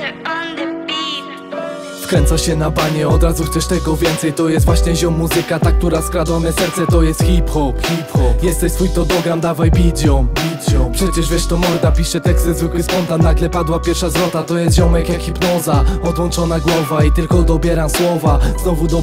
are on the Wkręca się na banie, od razu chcesz tego więcej. To jest właśnie ziom muzyka, ta która skradła me serce To jest hip-hop, hip-hop. Jesteś swój to dogram, dawaj beat ziom, Przecież wiesz to morda, pisze teksty zwykły spontan. Nagle padła pierwsza zwrota, to jest ziomek jak hipnoza. Odłączona głowa i tylko dobieram słowa. Znowu do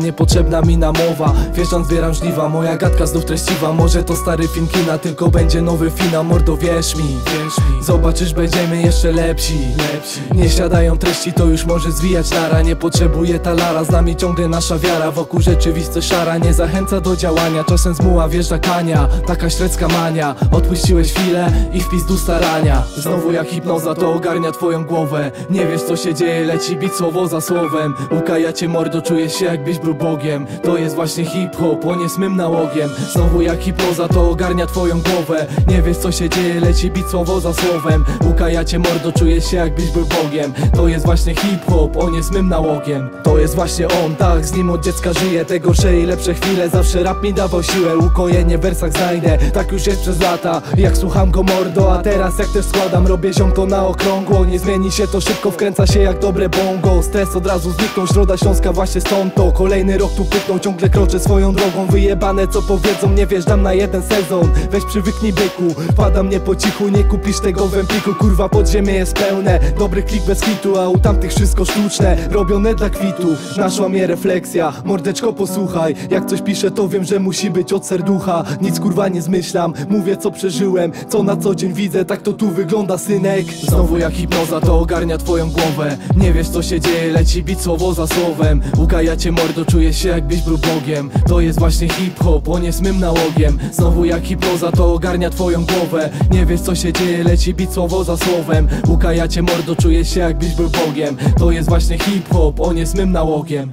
niepotrzebna mi namowa. Wjeżdżam, zbieram żniwa, moja gadka znów treściwa. Może to stary film kina, tylko będzie nowy finał. Mordo wierz mi, wierz mi. Zobaczysz, będziemy jeszcze lepsi, lepsi. Nie siadają treści, to już może zwijać nara Nie potrzebuje talara, z nami ciągle nasza wiara. Wokół rzeczywistość szara, nie zachęca do działania. Czasem zmuła wjeżdża kania, taka średzka mania. Odpuściłeś chwilę i w pizdu starania. Znowu jak hipnoza, to ogarnia twoją głowę. Nie wiesz co się dzieje, leci bit słowo za słowem. Ukaja cię mordo, czujesz się jakbyś był Bogiem. To jest właśnie hip-hop, on jest mym nałogiem. Znowu jak hipnoza, to ogarnia twoją głowę. Nie wiesz co się dzieje, leci bit słowo za słowem. Ukaja cię mordo, czujesz się jakbyś był Bogiem. To jest właśnie hip-hop, on jest mym nałogiem. To jest właśnie on, tak, z nim od dziecka żyję. Te gorsze i lepsze chwile, zawsze rap mi dawał siłę. Ukojenie w wersach znajdę, tak już jest przez lata. Jak słucham go mordo, a teraz jak też składam Robię ziomko na okrągło, nie zmieni się to szybko Wkręca się jak dobre bongo. Stres od razu zniknął, środa śląska właśnie stąd to. Kolejny rok tu pyknął, ciągle kroczę swoją drogą. Wyjebane co powiedzą, nie wjeżdżam na jeden sezon. Weź przywyknij byku, pada mnie po cichu Nie kupisz tego w Empiku, kurwa podziemie jest pełne Dobry klik bez hitu, a u tamtych wszystko sztuczne Robione dla kwitu, naszła mnie refleksja. Mordeczko posłuchaj, jak coś piszę to wiem, że musi być od serducha. Nic kurwa nie zmyślam, mówię co przeżyłem Co na co dzień widzę, tak to tu wygląda synek. Znowu jak hipnoza to ogarnia twoją głowę. Nie wiesz co się dzieje, leci bit słowo za słowem. Ukaja cię mordo, czujesz się jakbyś był Bogiem. To jest właśnie hip-hop, on jest mym nałogiem. Znowu jak hipnoza to ogarnia twoją głowę. Nie wiesz co się dzieje, leci bit słowo za słowem. Ukaja cię mordo, czujesz się jakbyś był Bogiem. To jest właśnie hip-hop, on jest mym nałogiem